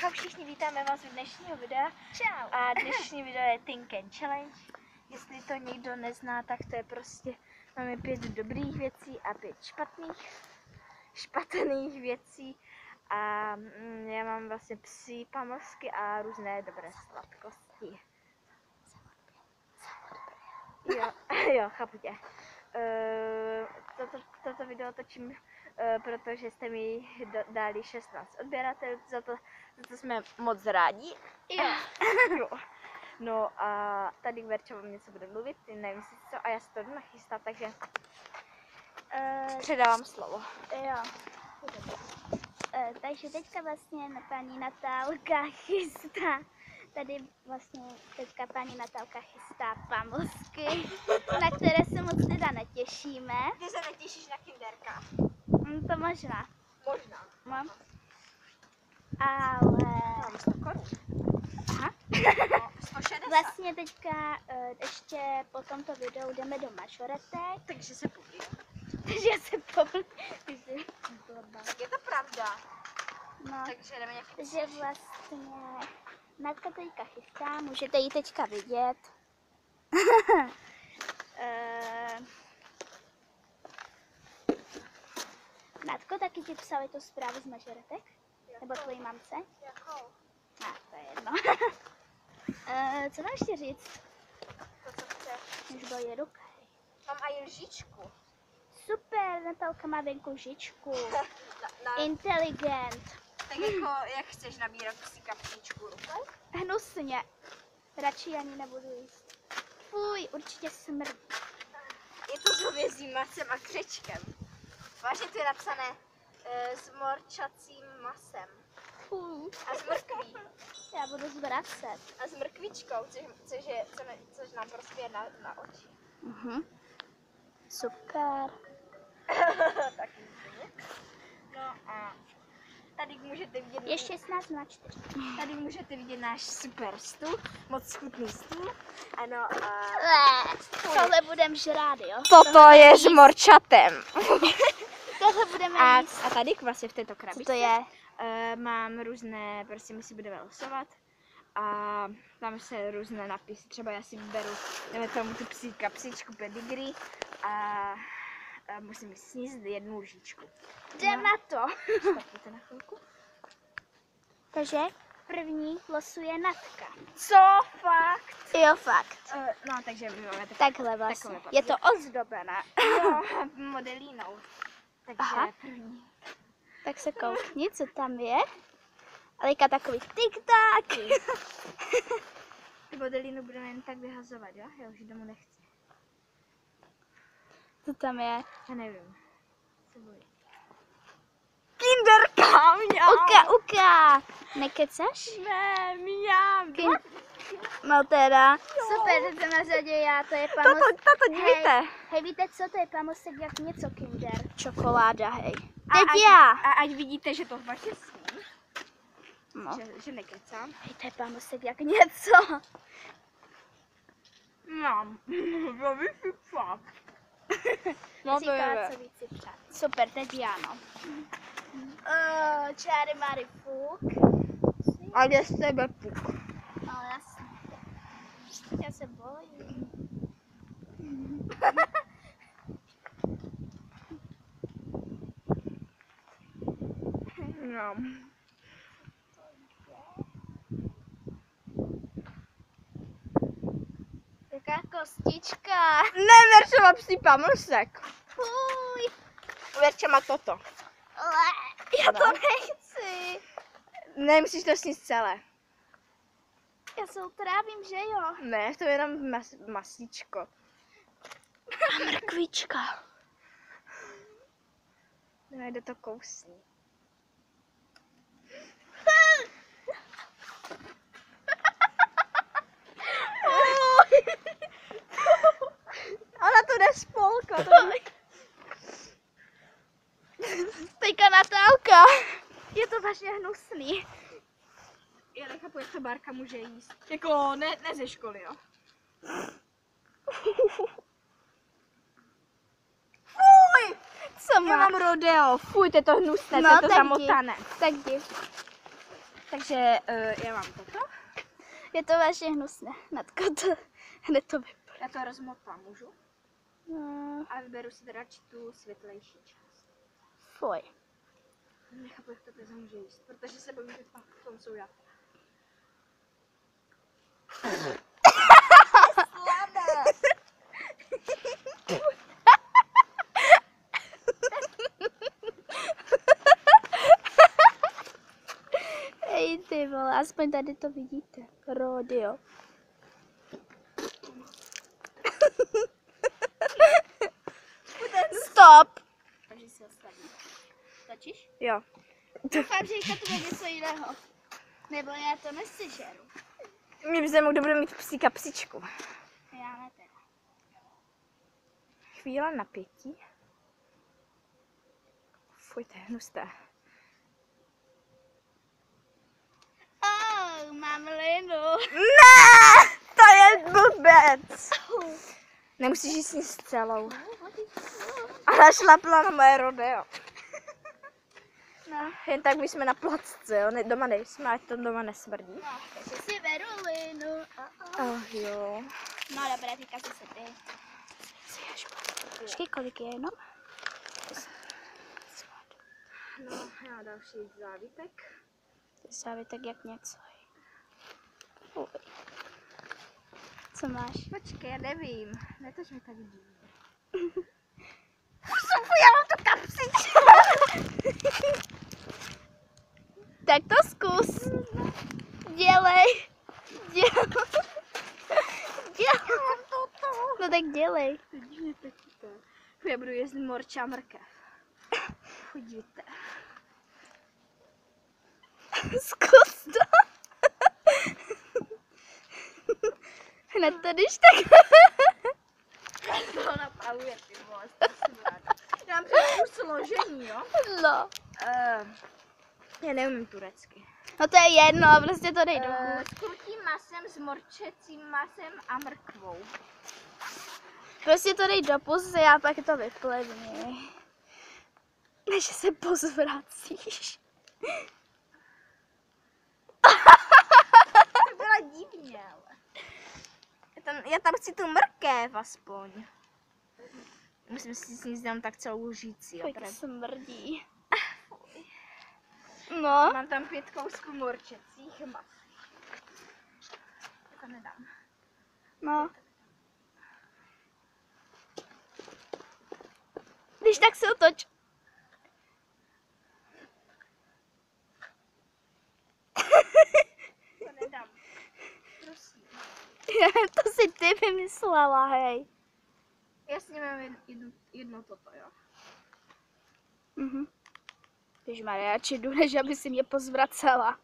Čau všichni, vítáme vás u dnešního videa. Čau. A dnešní video je Think and Challenge. Jestli to někdo nezná, tak to je prostě, máme pět dobrých věcí a pět špatných, špatných věcí. A mm, já mám vlastně psí pamlsky a různé dobré sladkosti. Jo, jo, chápu tě. Uh, toto, toto video točím, protože jste mi dali 16 odběratelů, za to, za to jsme moc rádi. Jo. jo. No a tady Verča o něco bude mluvit, nevím si co, a já se to jdu nachystat, takže Uh, předávám slovo. jo. Uh, takže teďka vlastně na paní Natálka chystá, tady vlastně teďka paní Natálka chystá pamlsky, na které se moc teda netěšíme. Ty se netěšíš na kinderka? Hm, to možná. Možná. Mám. Ale Mám 100 korun. Aha. No, 160. vlastně teďka uh, ještě po tomto videu jdeme do mažoretek, Takže se povídá. takže se blbá. Tak je to pravda. No. Takže jdeme nějak... Takže vlastně Natka teďka chystá, můžete ji teďka vidět. Natko, taky ti psali tu zprávu z mažoretek? Nebo tvojí mamce? Jakou? A, to je jedno. Eh, co mám ještě říct? To, co chceš. Už bolí ruka. Mám i lžičku. Super, Natálka má venku žičku. Na, na, Inteligent. tak jako, jak chceš nabírat si kapříčku rukou? Hnusně. Radši ani nebudu jíst. Fuj, určitě smrdí. Je to s hovězím masem a křečkem. Vážně to je napsané e, s morčacím masem. A s mrkví. Já budu zvracet. A s mrkvičkou, což, což, je, co ne, což nám prostě na, na oči. Mhm. Super. Taky úplně. No a tady můžete vidět... Je 16 na 4. Tady můžete vidět náš super stůl, moc chutný stůl. Ano, a... Tohle budeme žrát, jo? Toto je s morčatem. Budeme A, a tady vlastně v této Co krabičce to je? eh, mám různé, prostě my si budeme losovat. A tam se různé napisy, třeba já si beru, dáme tomu tu psí kapsičku pedigree a, a musím sníst jednu lžičku. Jdem na to. Na chvilku. Takže první losuje Natka. Co? Fakt? Jo, fakt. Uh, no, takže my máme tak, Takhle vlastně. Takové Je to ozdobené. jo, modelínou. Takže Aha. první. Tak se koukni, co tam je. Alika takový tik-tak. Ty modelínu budeme jen tak vyhazovat, jo? Já už domů nechci. Co tam je? Já nevím. Co bude? Kinderka, mňam. Uka, uka. Nekeceš? Ne, mňam. Kin... No teda. Super, že to na řadě já, to je pamos... Tato, tato, dívejte. Hej, hej, víte co, to je pamosek jak něco kinder. Čokoláda, hej. A Teď ať, já. A ať vidíte, že to vaše sním, No. že, že nekecám. Hej, to je pamosek jak něco. Mám. To bych si. No to je. Super, teď já, no. Uh, čáry Mary Fuk. A je z tebe puk. No, se bojím. Mňam. Jaká kostička. Ne, Verča má psí pamlsek. Fuj. Verča má toto. Le, já to No. nechci. Nemusíš to sníst celé. Já se utrávím, že jo? Ne, to je jenom mas, masíčko. A mrkvička. Nejde to kousní. Ona to jde spolka. To... Teďka Natálka. Je to vážně hnusný. Já nechápu, jak to Bárka může jíst. Jako ne, ne ze školy, jo. Fuj! Co Já má? mám rodeo. Fuj, to je to hnusné, No, to je to zamotané. Tak jdi. Takže uh, já mám toto. Je to vážně hnusné. Natko to, hned to vypadá. Já to rozmotám, můžu? No, A vyberu si teda tu světlejší část. fuj. Nechápu, jak to bez může jíst, protože se bojím, že pak v tom jsou já. Ty vole, aspoň tady to vidíte. Rodio. Stop! Takže si ho stavím. Stačíš? Jo. Doufám, že to bude něco jiného. Nebo já to nesižeru. Mě by zajímalo, kdo bude mít psí kapsičku. Já ne teda. Chvíle napětí. Fuj, to je hnusté. Oh, mám linu. Ne! To je blbec! Nemusíš jíst nic celou. A našlapla na moje rodeo. No, Jen tak my jsme na placce, jo? Ne, doma nejsme, ať to doma nesmrdí. no, takže si beru linu. Oh, jo. No dobré, teďka si se ty. Počkej, kolik je jenom? No, já další závitek. Závitek jak něco. Fuj. Co máš? Počkej, já nevím. Netoč mi tak divně. Fufu, já mám tu kapsičku. Tak to zkus. Dělej. Dělej. Dělej. No tak dělej. To divně. Já budu jíst morča a mrkev. Chodíte. Zkus to. Hned to když tak. To napravuje ty vole. Já mám trošku složení, jo? No. Uh, já neumím turecky. No to je jedno, prostě to dej do Uh, s krutím masem, s morčecím masem a mrkvou. Prostě to dej do pusy a pak to vyplevni. Než se pozvracíš. To byla divně, ale. Já tam, chci tu mrkev aspoň. Musím si s ní zdám tak celou lžící. Jak opravdu. smrdí. No, Mám tam pět kousků morčecích mas. To nedám. no. Když tak se otoč. To nedám. Prosím. to si ty vymyslela, hej. Já s ním mám jedno, jedno, toto, jo. Mhm. Když Maria, či jdu, než aby si mě pozvracela.